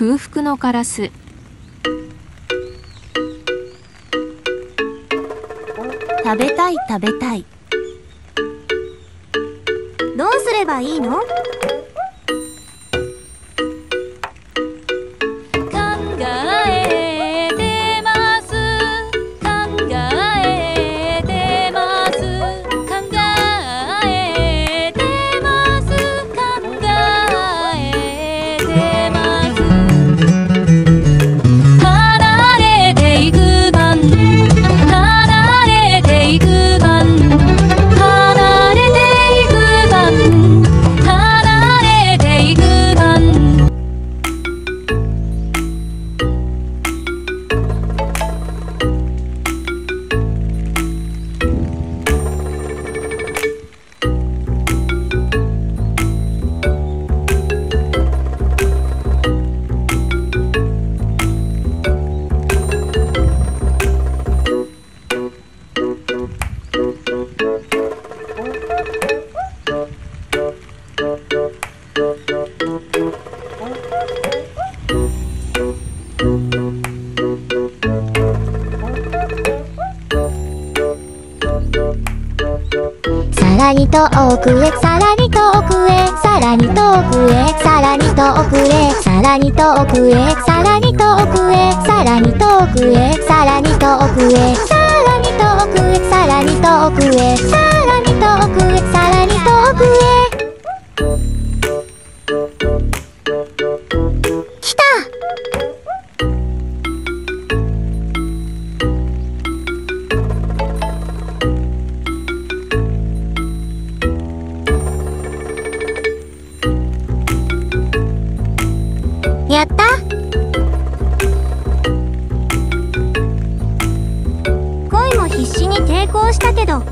空腹のカラス。食べたい食べたい。どうすればいいの？らに遠くへさらに遠くへさらに遠くへさらに遠くへさらに遠くへさらに遠くへさらに遠くへさらに遠くへさらに遠くへさらに遠くへやった？恋も必死に抵抗したけど